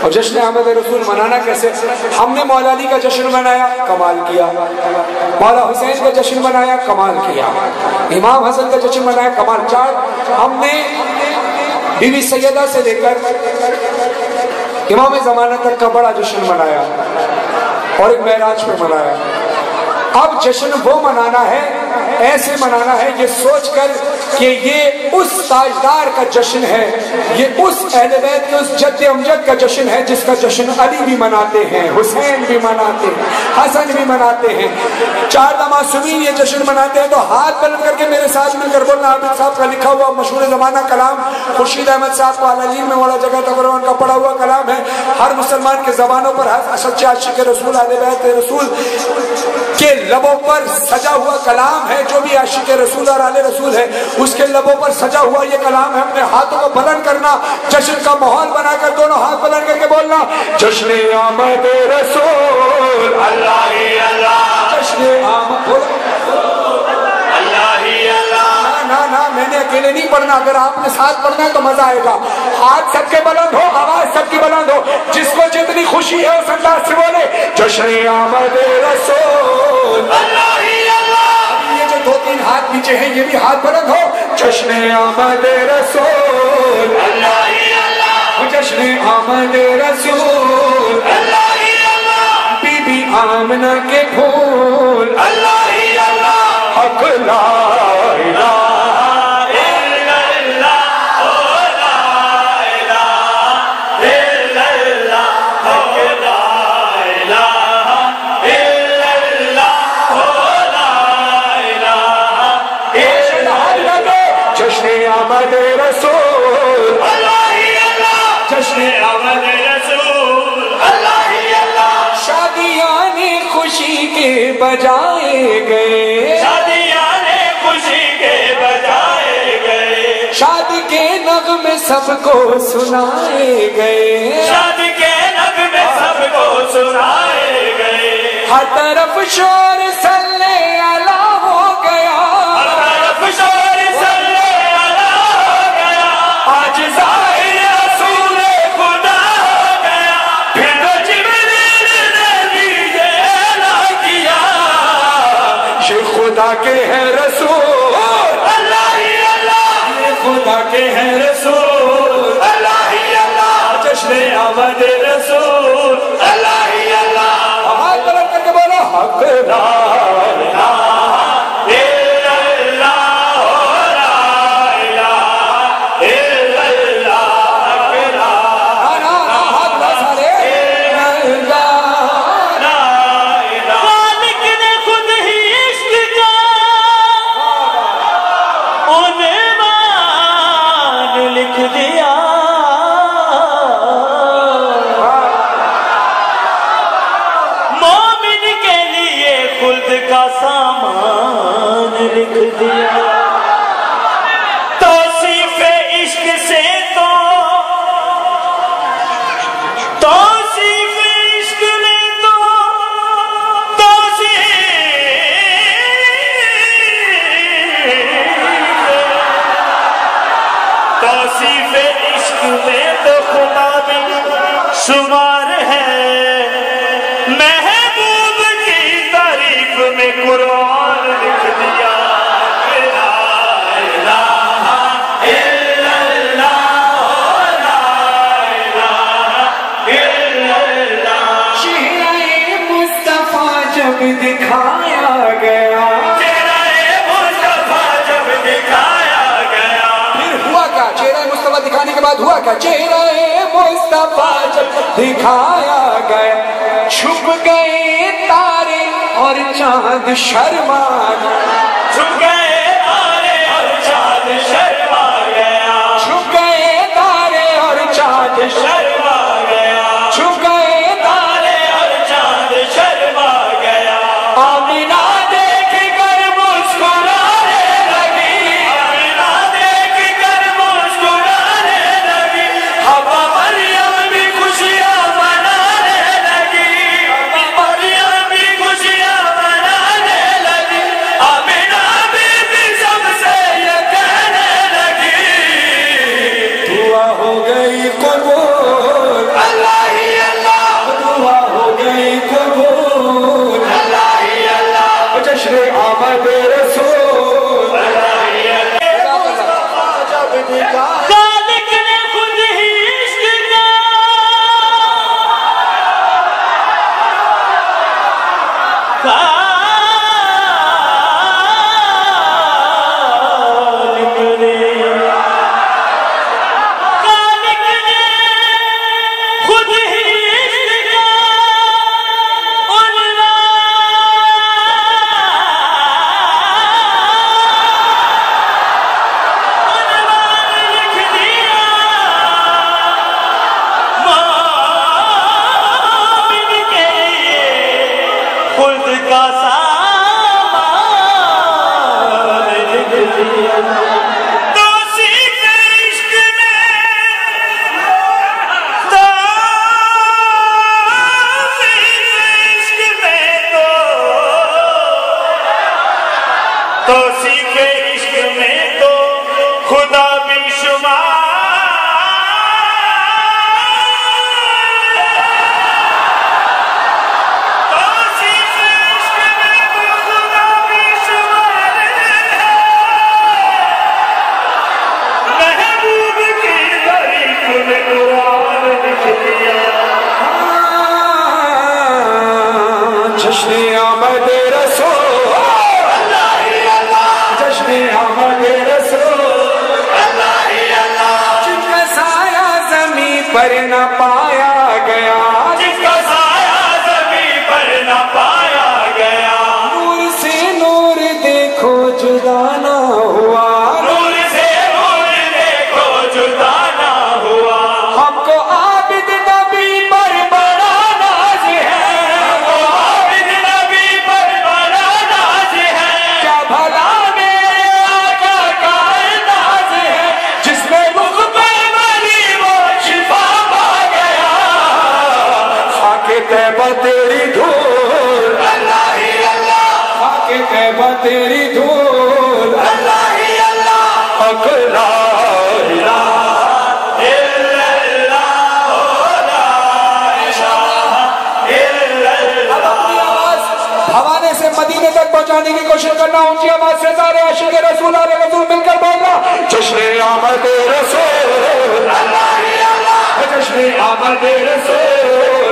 اور جشن احمد رسول منانا کیسے؟ ہم نے مولا علی کا جشن منایا، کمال کیا۔ مولا حسین کا جشن منایا، کمال کیا۔ امام حسن کا جشن منایا، کمال۔ چار، ہم نے بی بی سیدہ سے لے کر امام زمانہ تک کا بڑا جشن منایا اور ایک معراج پہ منایا۔ اب جشن وہ منانا ہے، ایسے منانا ہے، یہ سوچ کر کہ یہ اس تاجدار کا جشن ہے، یہ اس اہل بیت کے، اس جد امجد کا جشن ہے جس کا جشن علی بھی مناتے ہیں، حسین بھی مناتے ہیں، حسن بھی مناتے ہیں۔ چار معصومین یہ جشن مناتے ہیں تو ہاتھ بلند کر کے میرے ساتھ مل کر بولنا عابد صاحب کا لکھا ہوا مشہور زمانہ کلام، خورشید احمد صاحب کا علین میں والا جگہ تقربان کا پڑھا ہوا کلام ہے۔ ہر مسلمان کے زبانوں پر ہر سچے عاشق رسول، اہل بیت رسول کے لبوں پر سجا ہوا کلام ہے، جو بھی عاشق رسول اور آل رسول ہے۔ اس کے لبوں پر سجا ہوا یہ کلام ہے اپنے ہاتھوں کو بلند کرنا جشن کا ماحول بنا کر دونوں ہاتھ بلند کر کے بولنا۔ جشن آمد رسول اللہ ہی اللہ۔ جشن آمد اللہ ہی اللہ۔ نہ نہ میں نے اکیلے نہیں پڑھنا۔ اگر آپ نے ساتھ پڑھنا ہے تو مزہ آئے گا۔ ہاتھ سب کے بلند ہو آواز سب کی بلند ہو۔ جس کو جتنی خوشی ہے اس انداز سے بولے جشن آمد رسول۔ ہاتھ نیچے ہیں، یہ بھی ہاتھ بلند ہو۔ جشن آمد رسول۔ اللہ ہی اللہ جشن آمد رسول۔ اللہ ہی اللہ بی بی آمنہ کے پھول۔ اللہ ہی اللہ حق لا کے بجائے گئے۔ شادیاں نے خوشی کے بجائے گئے۔ شادی کے نغمے سب کو سنائے گئے۔ شادی کے نغمے سب کو سنائے گئے۔ ہر طرف شور خدا کے ہیں رسول۔ اللہ ہی اللہ۔ یہ خدا کے ہیں رسول۔ اللہ ہی اللہ۔ جشن آمد۔ لکھ دیا۔ توصیف عشق سے تو۔ توصیف عشق نے تو۔ توصیف توصیف عشق میں تو خدا بھی شمار ہے۔ جب دکھایا گیا۔ چہرہ مصطفیٰ جب دکھایا گیا۔ پھر ہوا کیا؟ چہرہ مصطفیٰ دکھانے کے بعد ہوا کیا؟ چہرہ مصطفیٰ جب دکھایا گیا۔ چھپ گئے تارے اور چاند شرما۔ چھپ گئے تارے اور چاند شرما۔ کہبا تیری دھول۔ اللہ ہی اللہ خاک تیری دھول۔ اللہ ہی اللہ حق لا سے مدینے تک پہنچانے کی کوشش کرنا، اونچی آواز سے سارے عاشق رسول آرے رسول مل کر بولنا۔ جشن آمد رسول۔ اللہ ہی اللہ جشن آمد رسول۔